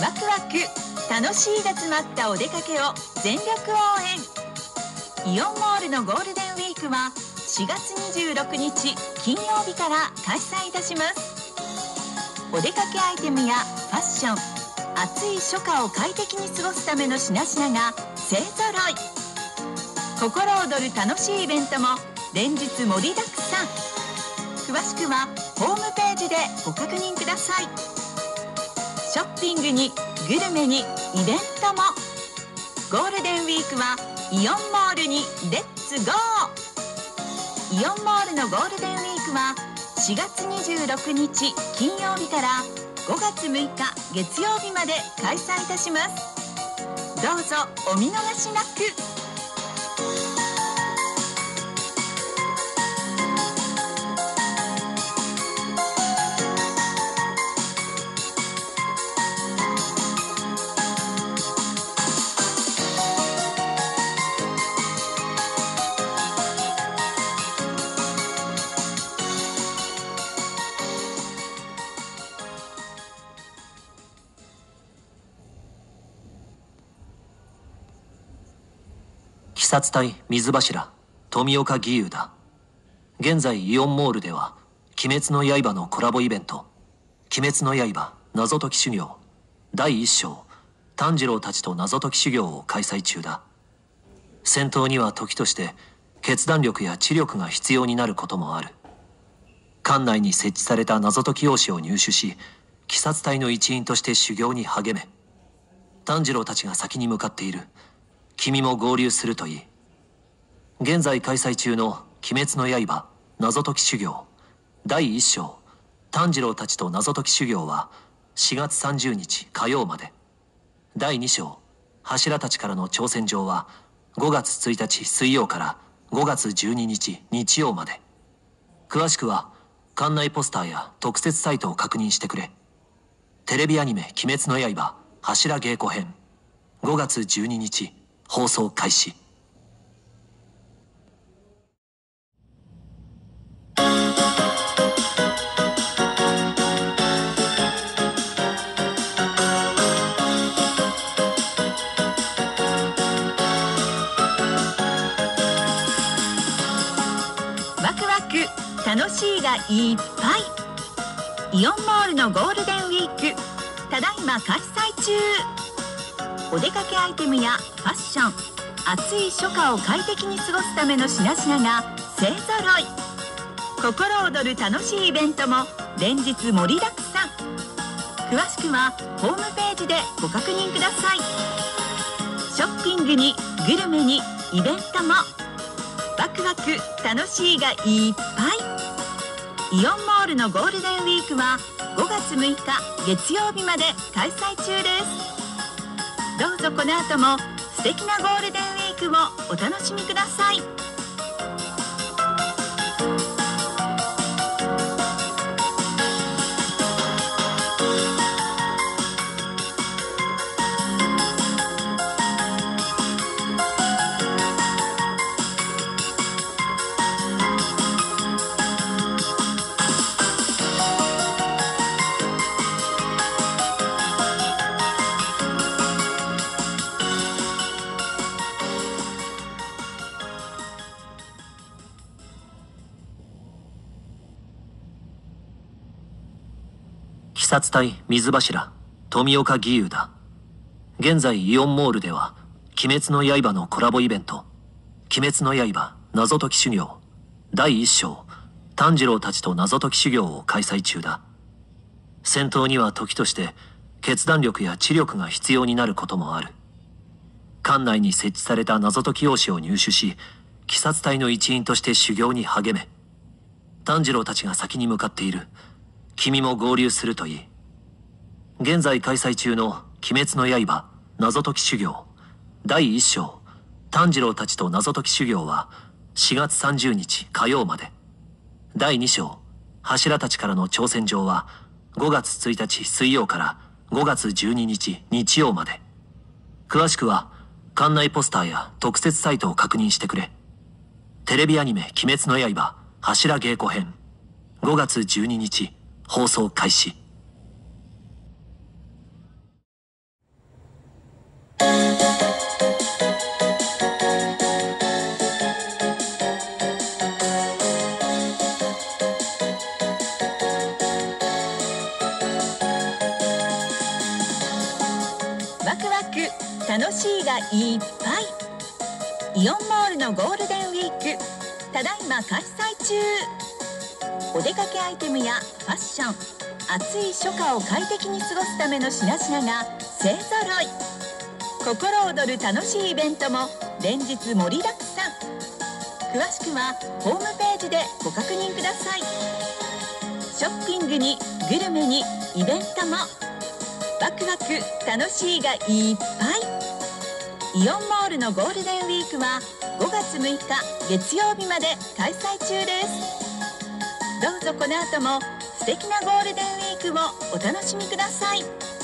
ワク楽しいが詰まったお出かけを全力応援。イオンモールのゴールデンウィークは4月26日金曜日から開催いたします。お出かけアイテムやファッション暑い初夏を快適に過ごすための品々が勢ぞろい。心躍る楽しいイベントも連日盛りだくさん。詳しくはホームページでご確認ください。ショッピングにグルメにイベントも。ゴールデンウィークはイオンモールにレッツゴー。イオンモールのゴールデンウィークは4月26日金曜日から5月6日月曜日まで開催いたします。どうぞお見逃しなく。鬼殺隊水柱富岡義勇だ。現在イオンモールでは鬼滅の刃のコラボイベント鬼滅の刃謎解き修行第1章炭治郎たちと謎解き修行を開催中だ。戦闘には時として決断力や知力が必要になることもある。館内に設置された謎解き用紙を入手し鬼殺隊の一員として修行に励め炭治郎たちが先に向かっている。君も合流するといい。現在開催中の「鬼滅の刃謎解き修行」第1章炭治郎たちと謎解き修行は4月30日火曜まで。第2章柱たちからの挑戦状は5月1日水曜から5月12日日曜まで。詳しくは館内ポスターや特設サイトを確認してくれ。テレビアニメ「鬼滅の刃柱稽古編」5月12日放送開始。ワクワク楽しいがいっぱい。イオンモールのゴールデンウィーク。ただいま開催中。お出かけアイテムやファッション暑い初夏を快適に過ごすための品々が勢ぞろい。心躍る楽しいイベントも連日盛りだくさん。詳しくはホームページでご確認ください。ショッピングにグルメにイベントも。ワクワク楽しいがいっぱい。イオンモールのゴールデンウィークは5月6日月曜日まで開催中です。どうぞこの後も素敵なゴールデンウィークをお楽しみください。鬼殺隊水柱富岡義勇だ。現在イオンモールでは鬼滅の刃のコラボイベント鬼滅の刃謎解き修行第1章炭治郎たちと謎解き修行を開催中だ。戦闘には時として決断力や知力が必要になることもある。館内に設置された謎解き用紙を入手し鬼殺隊の一員として修行に励め炭治郎たちが先に向かっている。君も合流するといい。現在開催中の「鬼滅の刃謎解き修行」第1章。炭治郎たちと謎解き修行は4月30日火曜まで。第2章。柱たちからの挑戦状は5月1日水曜から5月12日日曜まで。詳しくは館内ポスターや特設サイトを確認してくれ。テレビアニメ「鬼滅の刃柱稽古編」5月12日放送開始。ワクワク楽しいがいっぱい。イオンモールのゴールデンウィーク。ただいま開催中。お出かけアイテムやファッション暑い初夏を快適に過ごすための品々が勢ぞろい。心躍る楽しいイベントも連日盛りだくさん。詳しくはホームページでご確認ください。ショッピングにグルメにイベントも。ワクワク楽しいがいっぱい。イオンモールのゴールデンウィークは5月6日月曜日まで開催中です。どうぞこの後も素敵なゴールデンウィークをお楽しみください。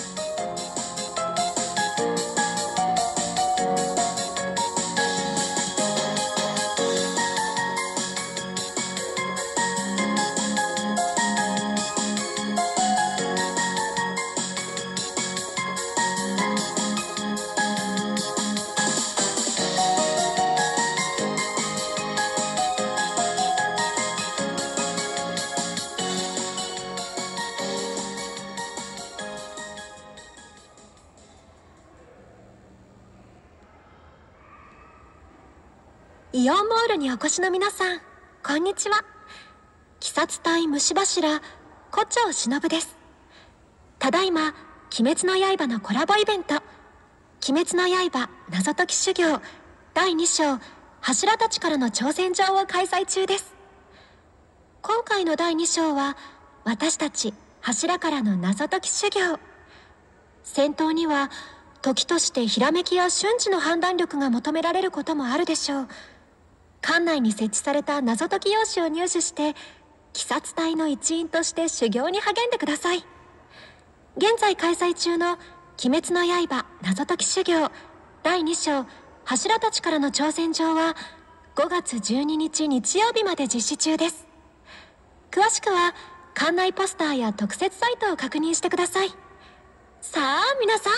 イオンモールにお越しの皆さん、こんにちは。鬼殺隊虫柱、胡蝶忍です。ただいま、鬼滅の刃のコラボイベント、鬼滅の刃謎解き修行第2章、柱たちからの挑戦状を開催中です。今回の第2章は、私たち柱からの謎解き修行。戦闘には、時としてひらめきや瞬時の判断力が求められることもあるでしょう。館内に設置された謎解き用紙を入手して、鬼殺隊の一員として修行に励んでください。現在開催中の鬼滅の刃謎解き修行第2章柱たちからの挑戦状は5月12日日曜日まで実施中です。詳しくは館内ポスターや特設サイトを確認してください。さあ皆さん、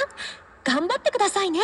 頑張ってくださいね。